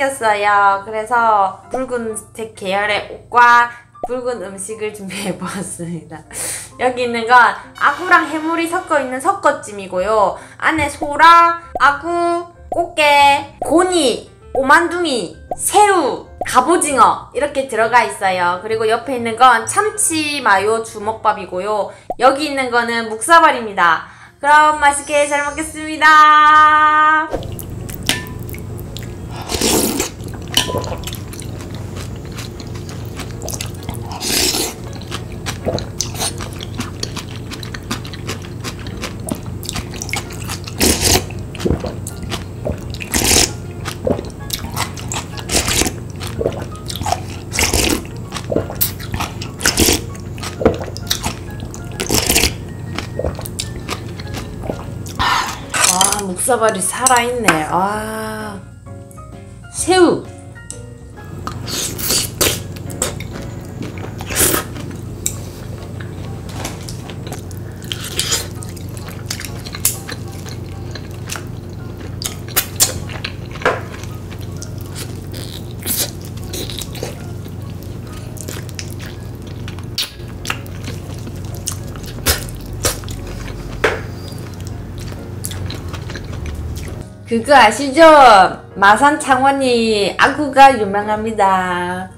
땡겼어요. 그래서 붉은색 계열의 옷과 붉은 음식을 준비해 보았습니다. 여기 있는 건 아구랑 해물이 섞어 있는 섞어찜이고요. 안에 소라, 아구, 꽃게, 고니, 오만둥이, 새우, 갑오징어 이렇게 들어가 있어요. 그리고 옆에 있는 건 참치 마요 주먹밥이고요. 여기 있는 거는 묵사발입니다. 그럼 맛있게 잘 먹겠습니다. 아, 묵사발이 살아있네. 아. 새우. 그거 아시죠? 마산 창원이 아구가 유명합니다.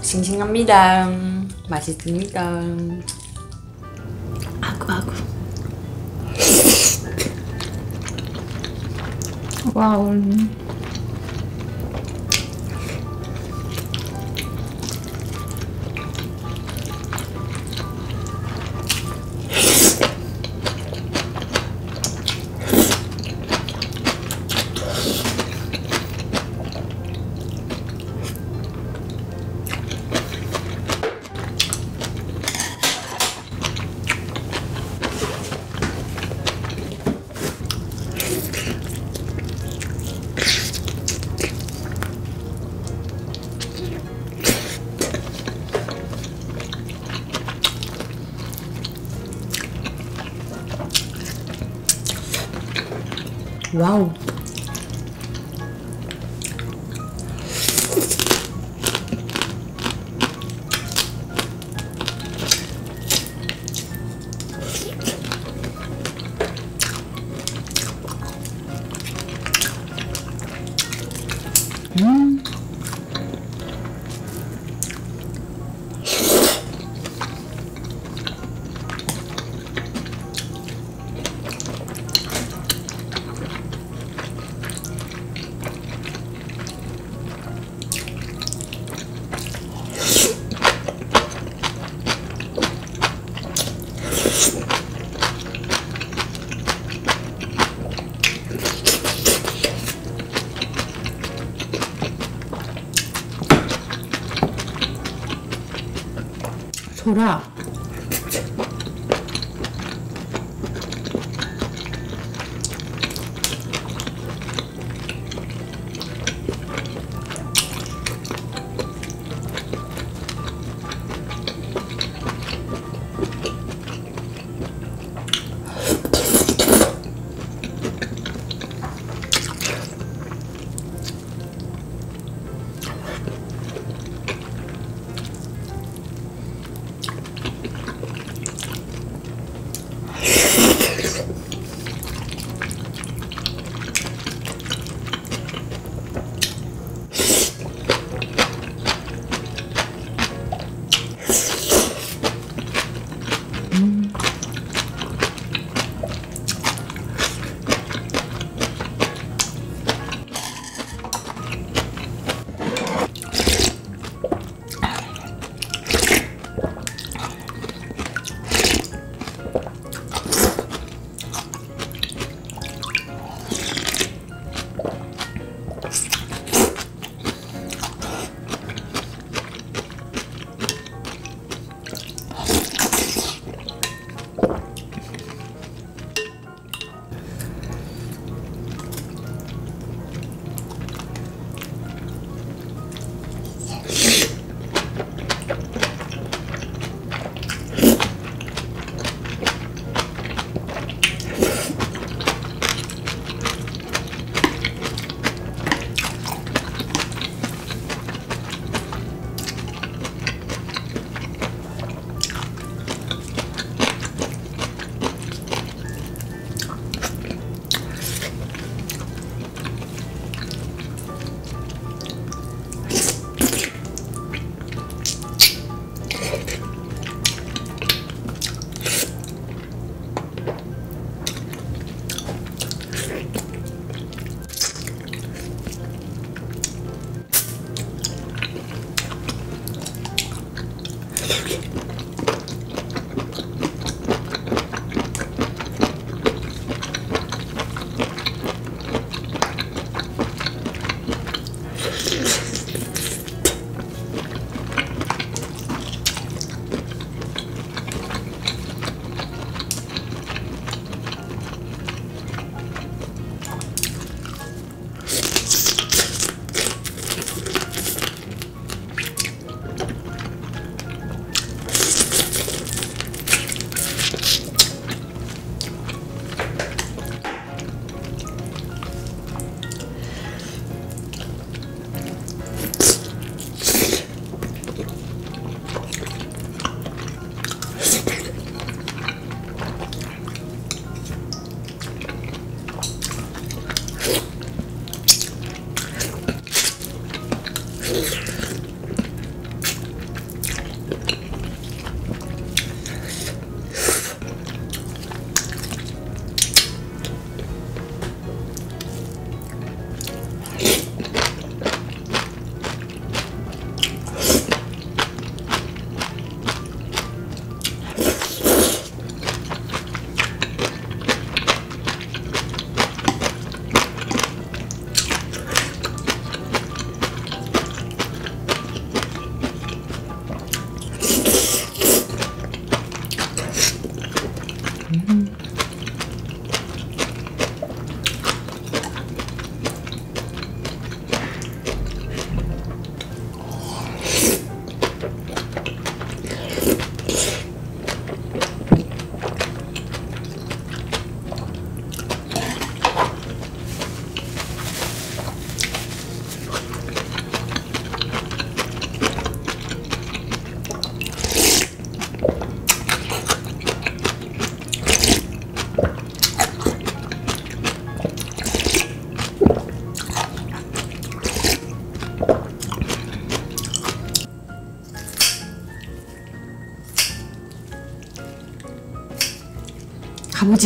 싱싱합니다. 맛있습니다. 아구 아구. 와우. 와 우. 소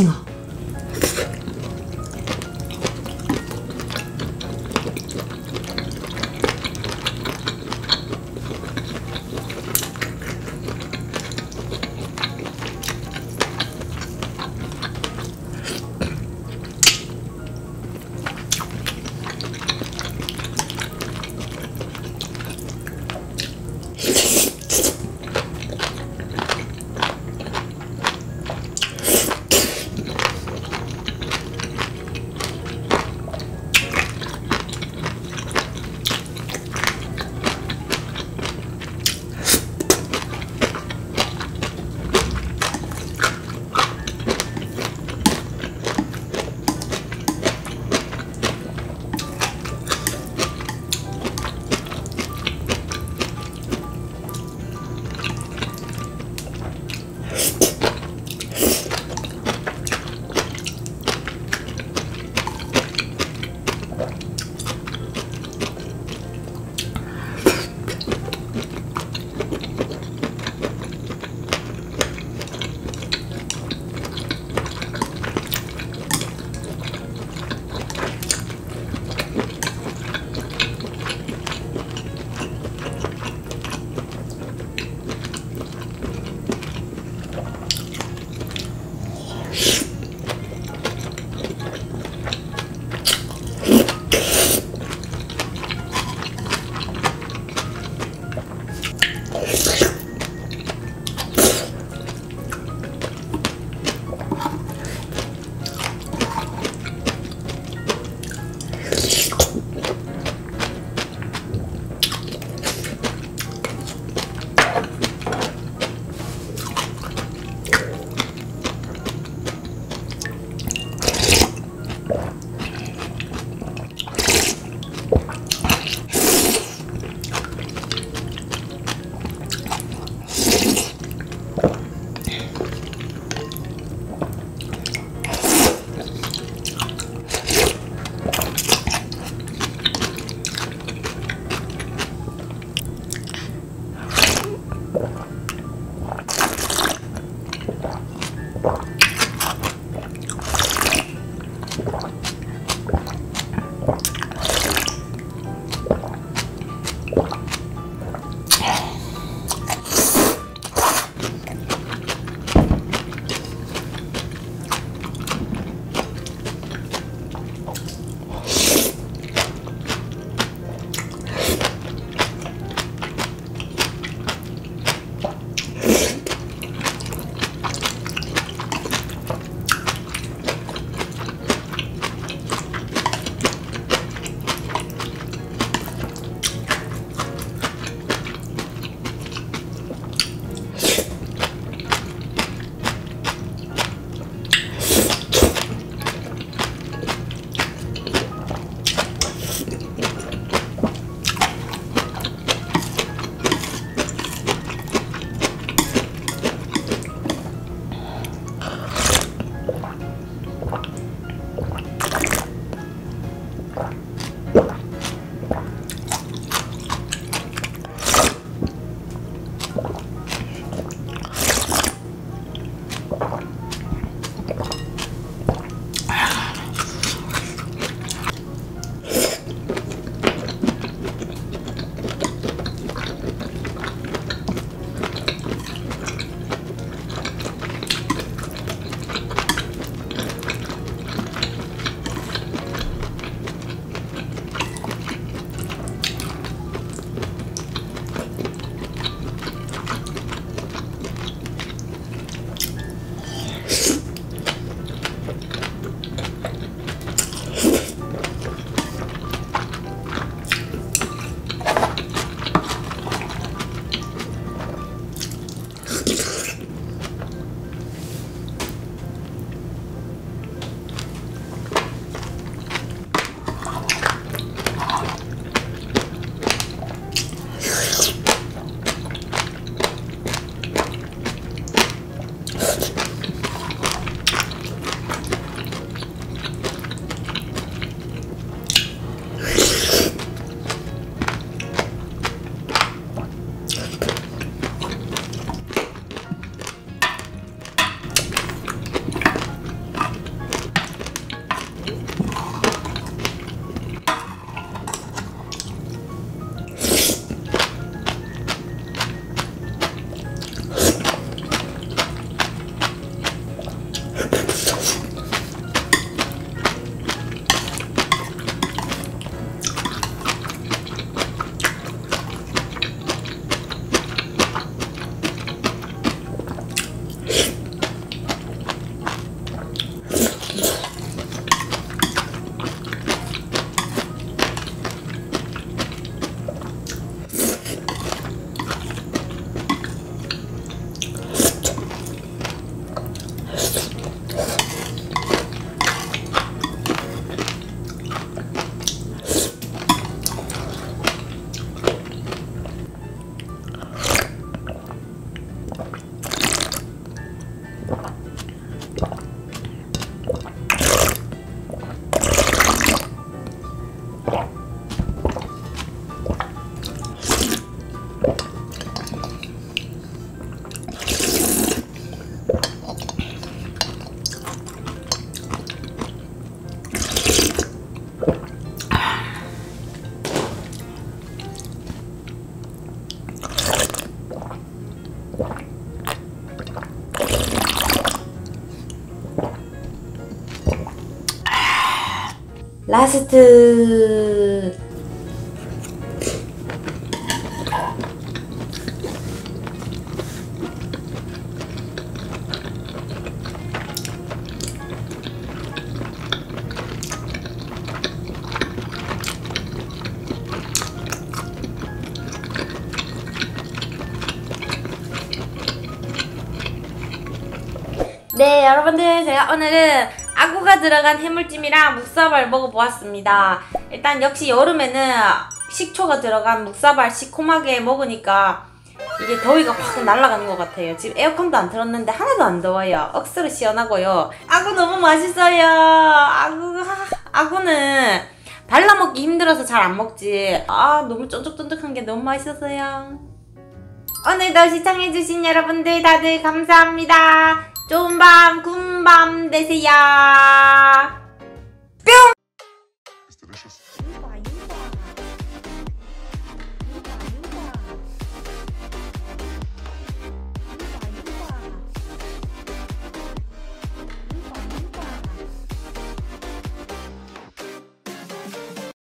라. 갑 라스트. 네, 여러분들 제가 오늘은 아구가 들어간 해물찜이랑 묵사발 먹어보았습니다. 일단 역시 여름에는 식초가 들어간 묵사발 시큼하게 먹으니까 이게 더위가 확 날아가는 것 같아요. 지금 에어컨도 안 틀었는데 하나도 안 더워요. 억수로 시원하고요. 아구 너무 맛있어요. 아구, 아구는 발라먹기 힘들어서 잘 안 먹지. 아, 너무 쫀득쫀득한 게 너무 맛있었어요. 오늘도 시청해주신 여러분들 다들 감사합니다. 좋은 밤, 군 밤 되세요. 뿅!